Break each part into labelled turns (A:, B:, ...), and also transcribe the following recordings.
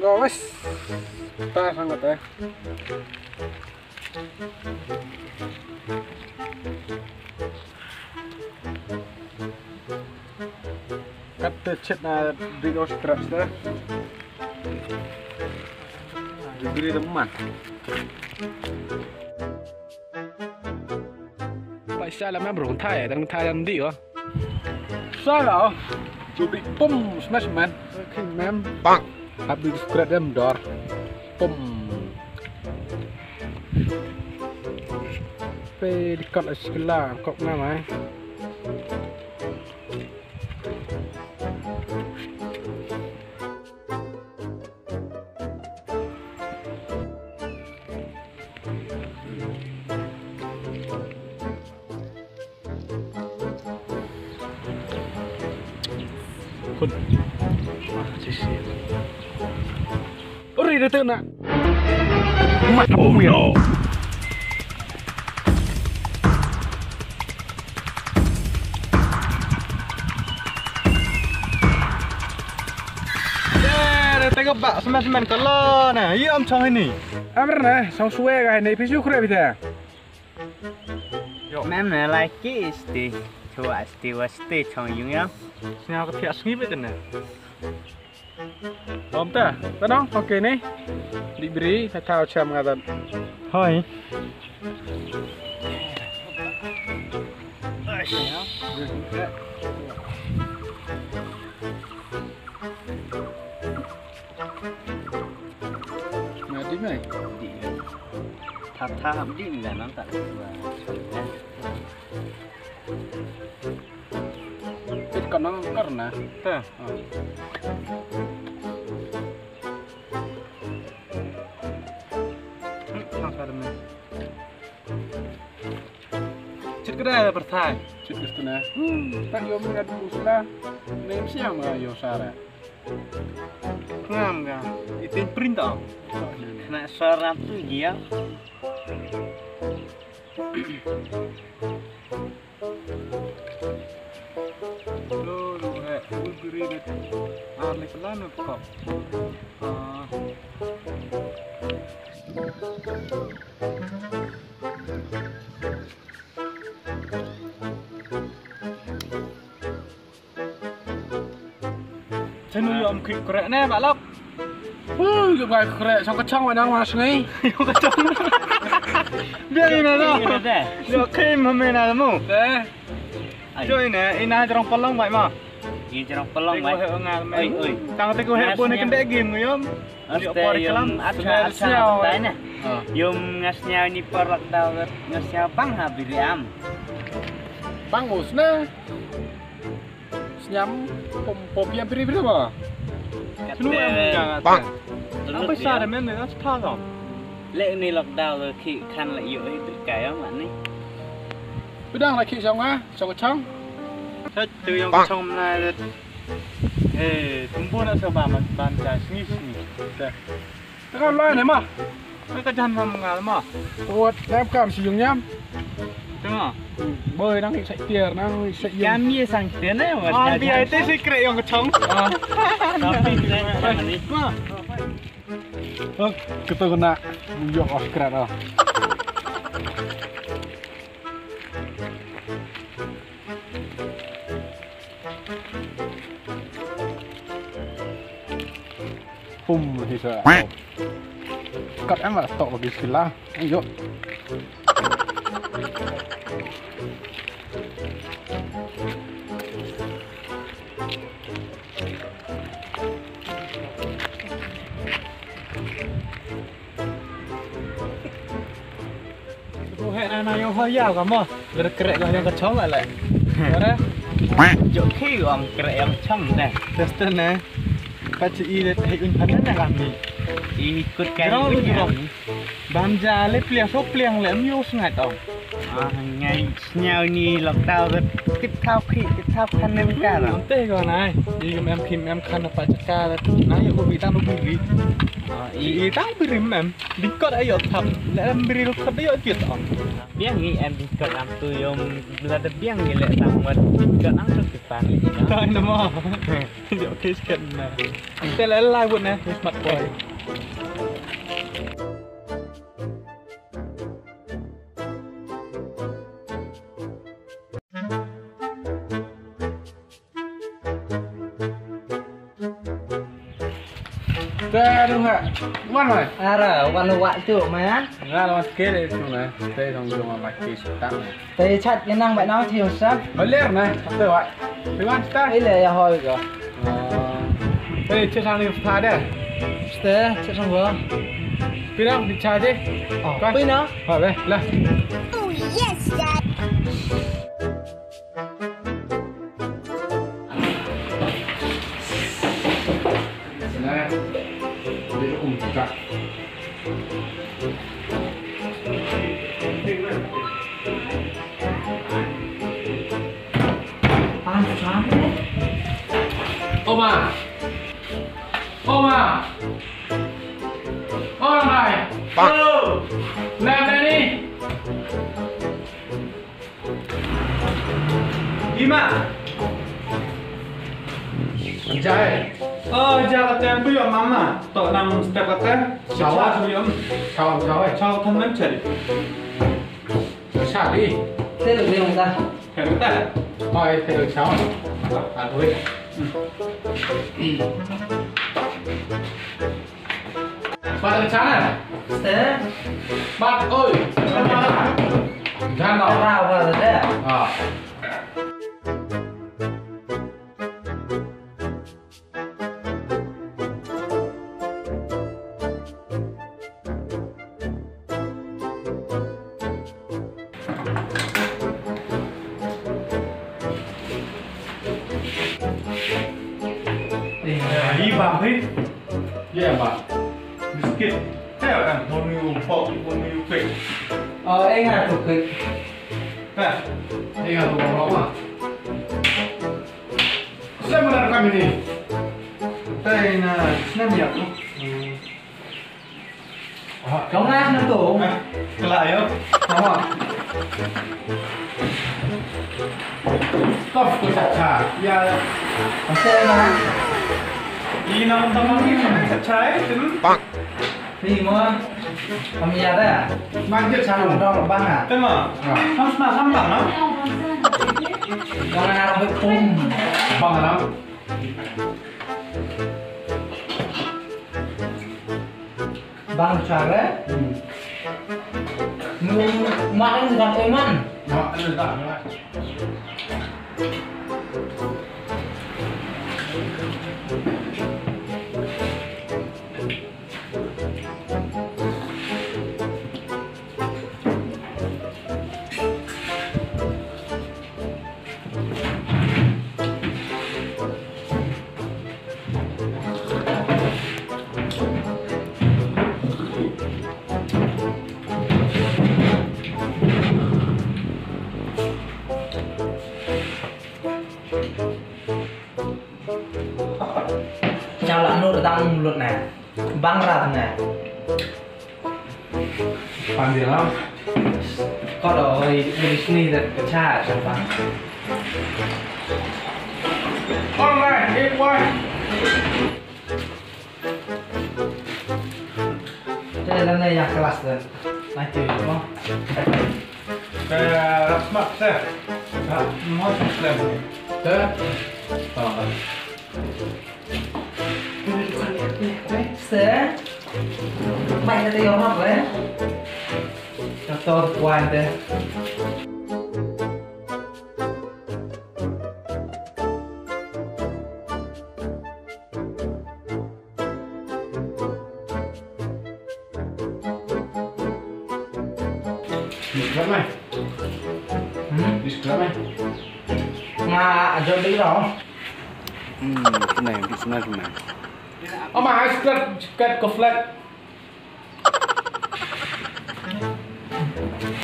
A: gawas. Taas ang ito eh. Katte chet na video straps na. Dibili naman. Tại sao là mấy bro thay đang thay đang đi hả? Sao lão? Chuẩn bị bum smash man. Okay man. Bang. habis subscribe dan dor pom pedikat di sekolah kok nama eh. na. Oh
B: tengok bak semen-semen kalau nah iya om cong ini
A: amr nah sang suwe kah ini pisu kure bida
C: mem nah lagi isti coba isti wasti cong yung ya
B: sini aku tiap sungi bida nah
A: Om ta, tanong, oke nih. Diberi sa tao
B: siya
A: mga tan. Mai?
C: Di. Tatap di enggak nonton.
A: Itu kan
B: karena. Hah. Grada perthai.
A: Chit gustuna. Tan yo mga dusla. Nem siya mga yo sara.
B: Ngam nga. Itin printa.
C: Na sara tu dia.
B: Lolo, eh, ulgri. Ah. Ah, krip krek Pak Lok.
A: Wuh, yo sok kecang wanang mas ngai.
B: Yo kecang. Biar
C: ini
B: ini ini pelong baik mah.
C: Ini pelong baik. Hek kendek. Aste ngasnya perlak tau ngasnya bang.
A: Bang usna. Senyam pom pom yang. Bang.
B: Apa sah ada men? That's part of.
C: Lệ lọc đào rồi khi khăn lại dụ ấy tự cái ông bạn ấy.
A: Bidang lagi sang ah, sang kacang.
B: Saya tu yang kacang mana? Eh, tumbuh nak sebab man banta sini sini.
A: Tak kan lain ni mah.
B: Saya kajan mam ngal mah.
A: Buat lem kam si yung nyam.
B: Tengok.
A: Bơi đang chạy tiền đang chạy yung.
C: Kami sang tiền ấy mà.
B: Ah, biar itu secret yang kacang.
C: Tapi saya sama ni.
A: Oh, kita kena yok Oscar dah. Pum thì sợ. Cắt em là tọt vào cái xì la. Anh dốt.
B: He anak yang hoya kamu. Gerek yang kacang lại lại. Ada.
C: Chỗ khi ông kere ông chong nè.
B: Tester nè. Pacu i det hei un panen na kami.
C: Ikut kan
B: Gerong lu
C: punya.
B: gerong. Banja le pliang so pliang le mio sengat tau.
C: Ờ, ngày nhau ni lọc đau rất tiếp thao khi tiếp thao khăn em cả rồi
B: Tê còn này, đi em kim em khăn apa cakap lah. Nah, ya aku bilang aku beri.
C: Ờ,
B: i tao bị rìm em. Đi cất ai ở thầm lẽ em bị
C: biang nghĩ em đi cất ăn tôi yom
B: là tập biang nghĩ lẽ tao mà. Đi cất ăn
A: trong cái bàn cái này
D: À rồi, quan là quạ chủ mà
A: Ra là đấy chung này. Teh trong dùng mà mạch kỳ tặng này.
D: Tây chặt cái năng bạn nói thiểu sắp
A: Mới liếc này. Teh vậy. Đi ăn ta.
D: Ấy là hồi rồi
A: Teh chưa sang đi pha đấy.
D: Tê, chết xong vừa
A: Đi đâu đi chứ?
D: Ờ,
A: Hỏi về.
E: Oh, yes, Dad.
B: Ima.
A: Anh trai.
B: Oh, jalan tempo yo mama. Tok nam step kata.
A: Cháu á.
B: Sebelum
A: Chào ông cháu ơi.
B: Chào thân em cari.
A: Xả đi.
D: Thế được gì không ta?
B: Hẹn ta.
A: Hỏi thầy được cháu. À thôi. Bạn được chán à?
D: Tê,
A: Bạn ơi. Gan
D: tao
A: nào.
D: vào vào rồi đấy à?
B: Hết.
A: Yeah, bạn.
B: Biscuit. Theo là một nhiều phộng, một nhiều kịch.
D: Ờ, anh là thuộc kịch
B: Nè.
A: Ini nggak tuh bawang mah. Saya benar kami nih.
B: Đây là nem nhật.
D: Chống áp nó tủ
B: À, lại không?
D: Không à?
A: Stop tuh caca. Ya.
D: Còn xe mà
A: Bang. Ini mau
D: kami ada. Mang dia cara udah lebang ah. Tema. Sam
A: sama sam bang
D: ah. Jangan ada hukum. Bang ah. Bang cara. Nu
A: makan dengan iman. Makan
D: dengan iman. Bang Ratna. Itu panggil lah kok ada bisnis
B: dan pecah coba Oleh, ikwai Jalan ya kelas
A: dan maju
D: semua. Kelas mak sih, tak mahu sih Sir, eu natin
A: yung mga Dr.
D: Wanda.
A: Disclaimer. Hmm? Disclaimer.
D: Nga, ajar dulu dong.
C: Hmm, kenal, kenal, kenal.
A: Ông mà squat squat có flat.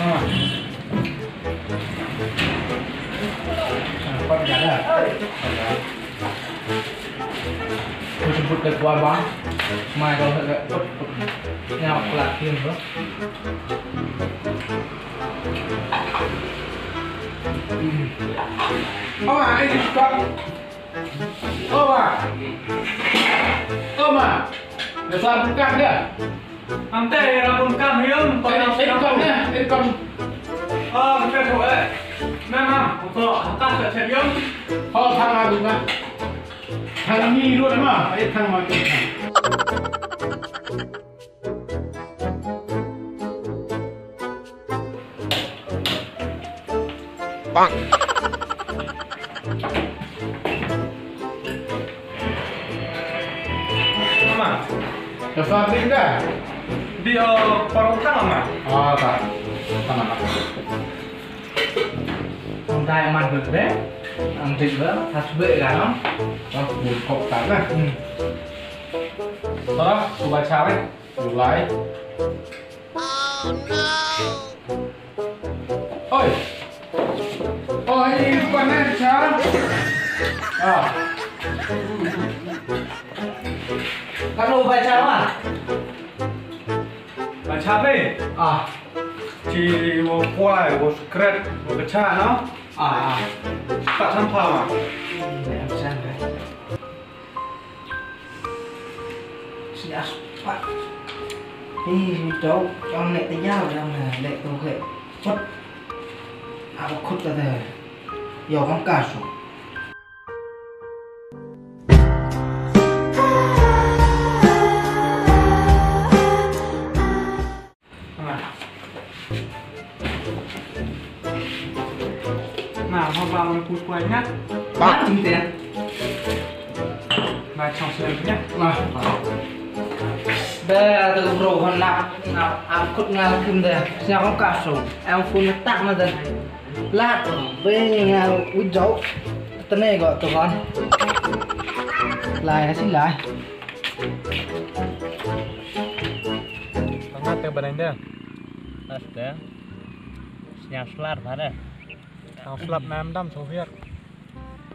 D: À.
A: Con gắn à? Tôi sẽ bật được qua bán Mai có thể gặp Nhà học lạc tiền nữa Ông à, anh squat Toma! Toma! Besar bukan dia. Nanti era bukan yang paling bukan dia, bukan. Ah, bukan kau eh. Memang, untuk atas tak siap yang. Kau sang aku kan? Sang ni dua mah, ayat sang macam. Bang. Ya samping dah. Di uh, perutang ama. Ah, tak. Perutang ama. Chúng ta ăn được đấy, ăn thịt nữa, thật bệ cả lắm. Đó, một cục tán Đó, ừ. vâng, chú bà cháo đấy, đủ lái.
E: Oh no.
A: Ôi, ôi, con này cháo. À. Ờ các lô
D: bài trắng à
B: bài trắng ấy?
D: À.
B: Chỉ một quai một cred một cái cha nó
D: à.
B: Bạn tham thao à?
D: Để em xem cái xin đã bắt đi cháu cho lệ tới nhau rồi là lệ tôi lệ quất à một khúc ra đây giờ con
B: cả
D: xuống banyak pak gitu ya macam selanjutnya nah Betul bro, nak Aku angkut deh deh. Siapa kasih? Em punya tak nanti. Lah, ini ngal ujau. Tenang kok tuh kan. Lah, ya sih lai.
B: tengah ya badan deh.
C: Pasti. Senyap selar mana?
B: Thằng slap nam đâm số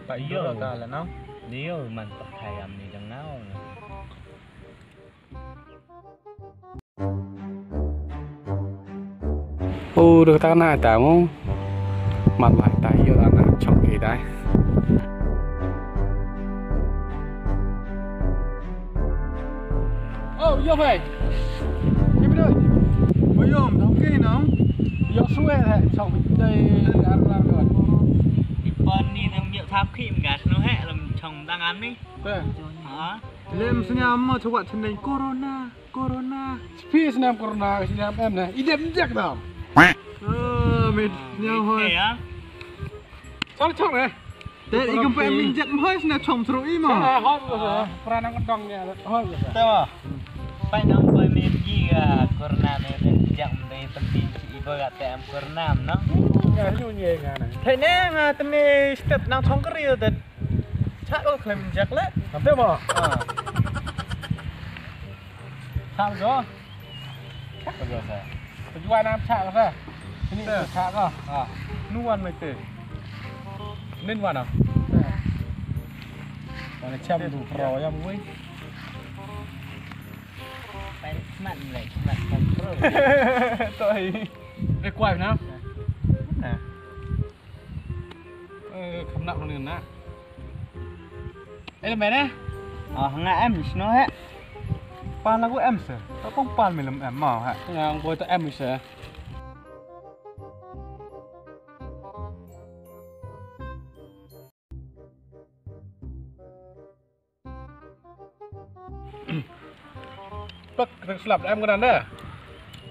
B: Tại yêu cả là nó.
C: Dia man pakai am ni dengau.
A: ô được ta này tại mong mặt lại tại yêu ta này trong kỳ đấy ô vô về đi bên đây
B: Mới ôm thằng kia យ
A: កស្រួយហ่ะឆောင်း
C: វិដីអាប់ឡាំគាត់ពីប៉ុននេះនឹងយ
A: ក
C: ថា
B: ភីមកាស្នោះហ่ะលំ
C: ឆောင်းដងអាននេះ
A: បាទ
C: អើ
B: លេមស្ញាមមកធ្វើវត្តនៃកូវីដ corona
A: ស្ពីស្ញាម corona ស្ញាមអែមណាអ៊ី
B: ដេមដា
C: ក់
B: ដ
C: ល់
A: អឺមីស្ញា
B: មហើយឆောင်းឆောင်းណាតែអ៊ីកំ
A: ពេមីចិត្តមកហើយ
C: ស្នាមឆောင်းស្រួយមកហត់ប្រាណងដង
A: នេះហត់ត
C: ែបាទបាយណាំបាយមីយីកូវីដនេះដាក់មិនដែរទី
A: nghe nhu nhẹ nghe này
B: Thế nè, mà này step năng chồng cái riêng thật Chắc có khởi mình chắc lẽ
A: làm thế mà
C: Ờ.
A: sao rồi
C: Chắc rồi sao?
A: Tujuan nam chak ke? Ini chak ke? Ha.
B: Nuan mày tệ
A: Nin mana? Mana cam tu pro yang mui.
C: Pai man lại man control.
B: Tôi
A: Eh kuai na.
B: Nè
A: Eh kham nak ni na. Eh lemah ni.
C: Ờ, ngã em nó hết.
B: Pan là của em sir Tao không pan mình làm em mà hả
A: Yang boy tak em bisa. Pak, kita selap em ke dah.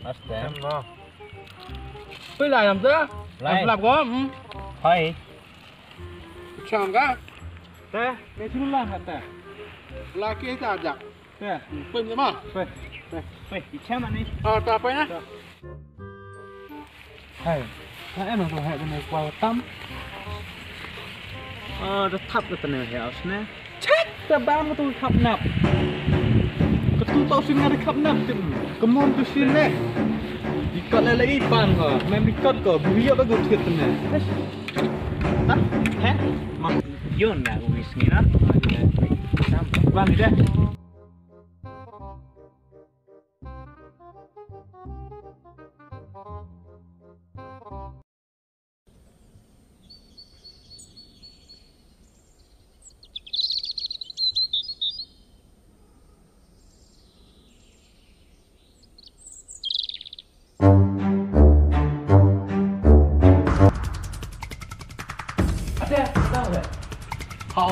C: Mas
B: Em
C: dem.
A: Tôi lại làm thế.
C: Lại.
A: Làm có. Ừ.
C: Thôi.
A: Chàng ka.
B: Thế, cái thứ làm hả tệ
A: Laki tak ajak.
B: Thế,
A: Pem je mah.
B: vậy
C: Weh, macam mana ni?
A: Ah, tak apa ya.
B: Hay Thế em là đồ hệ bên này qua tắm
C: Oh, dah tap dah tenang ya, Osna.
B: Chết, ta bán của tôi khắp nạp Cái tôi tao xin ngay được khắp nạp Cầm môn tôi xin mikot lele ipan ko, may mikot ko, buhiyo ka gutkit na. Yun na, uwis nga. Ang pangit.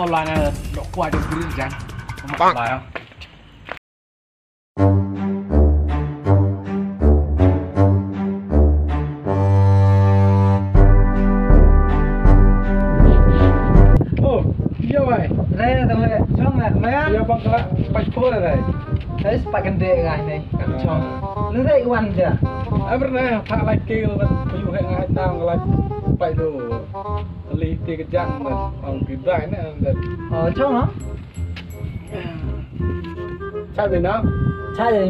B: Đi cất cỡ bùi hiệu đã gột thiệt tình nè
C: Ah, heh? Yun na uwis ni na.
B: Bang ni dah.
A: họ online này. Độ qua được cái gì chẳng lại không Ồ, yêu vậy.
D: Đây là mày Xong mấy ăn
A: Yêu bằng cái ngai tang kalau pak itu li tiga jam dan orang kita ini dan
D: Ờ cong hả?
A: sao thì nó
D: gì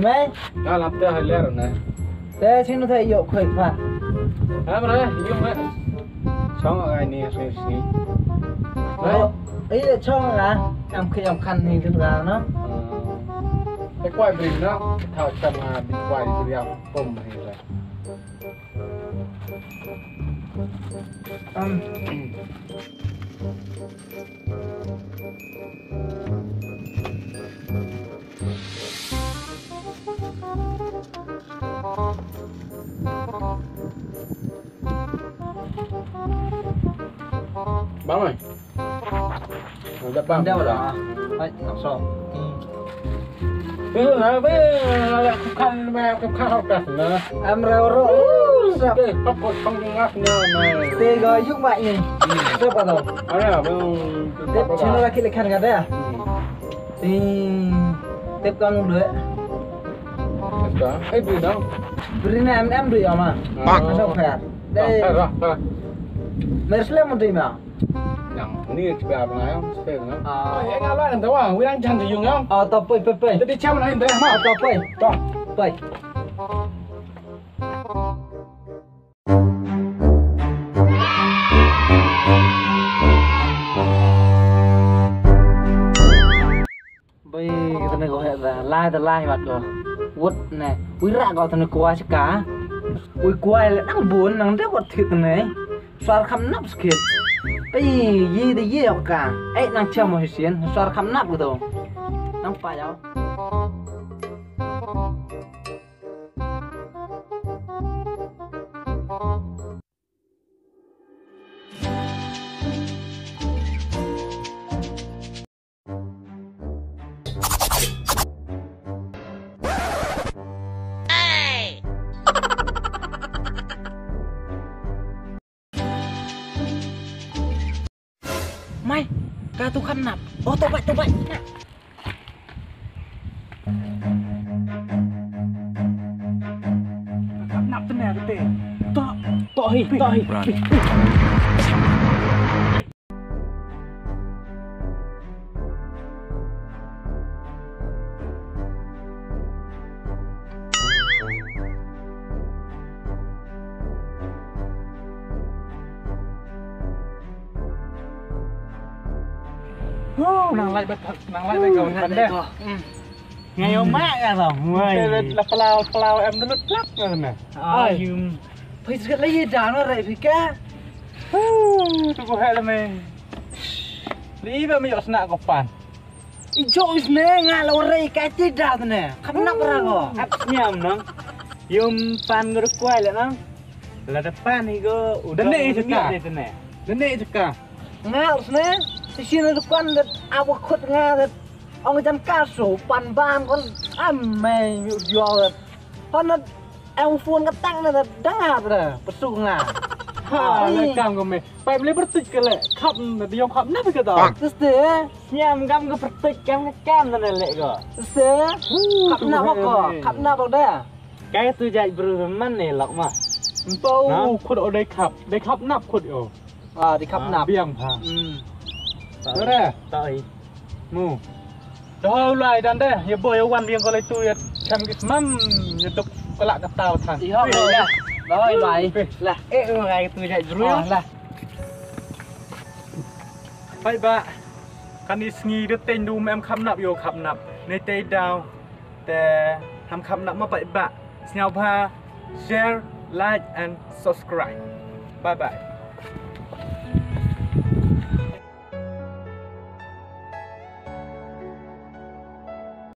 A: nó làm cho hơi lẹ rồi này
D: Thế xin nó thấy hiệu khởi phạt
A: em pernah yêu vậy xong rồi anh này suy suy đấy.
D: Ờ Ý là cong là Em khi em khăn thì thực ra nó.
A: Cái quay bình nó mà bị quay thì đeo bông này là
D: Um.
A: Ba mày Đập ba
D: Đeo đó Đấy, làm
A: sao Bây giờ là bây giờ là khăn
D: Em rêu rộ. Sắp
A: cái tóc cột không có ngắt nhau này
D: Tê gọi giúp mạnh nhỉ Sắp vào đầu
A: ở đây là bên
D: Tiếp xin nó ra khi lại khăn gạt đấy à? Thì Tiếp con một đứa
A: đó cái gì đó
D: Beri ni em em beri ama.
A: Bang.
D: Masuk fair.
A: đây
D: Deh,
A: rồi rồi
D: Mersle mau terima.
A: Yang ini coba apa nih? Sepeda nih.
D: Ah.
A: Oh, ya ngalah nanti wah, wir đang chăn thì dùng không?
D: Oh, topai, topai.
A: Jadi chăm này đây
D: Oh,
A: mà.
D: topai.
A: ឡា
D: យតឡាយបាត់ក៏វុតណែអ៊ុយរ៉ាក៏ទៅគួចកាអ៊ុយគួយដល់បួននឹងទៅវត្តធិតណែសរខំណាប់ស្គិតពីយីទៅយីអកាអេនឹងចាំមកហ៊ីសៀនសរខំណាប់
B: ក៏ទៅនឹងបាយអោ Kak tuh kan nap. Oh tobat tobat. Nah. Nap tenar teh. Tak tak hi
C: tak hi. lai bất thật nắng
B: lai bây giờ ngắn đây ngày hôm em nó lướt lắc rồi nè.
C: Ơi
D: phải giật lấy gì đó nó rậy phải cá
B: tôi có hệ là mày. Lý
D: ba mày ở sna có phản. Ijo isne ngalau rei kai tidak ne, kenapa
C: rago? Apnyam nang, Yum pan geruk kuai le nang, lada pan higo udah ne itu
B: ka, dene itu ka,
D: ngal isne, xin nó quan đất ao khuất nga đất ông chăn cá sổ bàn bam con ăn mè nhụ giò đất con nó em phun cái tăng là đang hạt rồi bật sung là
B: ha là cam của mày phải lấy bật tích cái lệ khắp là đi khắp nắp cái
D: đó thế
C: nhầm cam cái bật tích cam cái cam là lệ
D: cơ thế khắp nắp bao cỏ khắp nắp bao đây
C: cái tôi dạy bự mắn này lọc
B: mà
C: bao
B: khuất ở đây khắp đây khắp nắp khuất ở
D: à đi khắp nắp
B: biếng ha
C: Hmm.
B: Ora.
C: Tak hi.
B: Mu. Dah lai dan deh. Ya boy wan biang ko lai tu ya. Cham gis mam ya tuk kelak ke tau than.
D: Thì họ rồi là. Rồi vậy. Là.
C: Eh, orang tu jai
D: Rồi
C: beruman.
D: là.
B: Bye bye. Kan ni sngi de tên du em khắp nạp yo khắp nạp.ในเตดาวแต่ทำคำนับมาไปบะสเนลพา share like and subscribe bye bye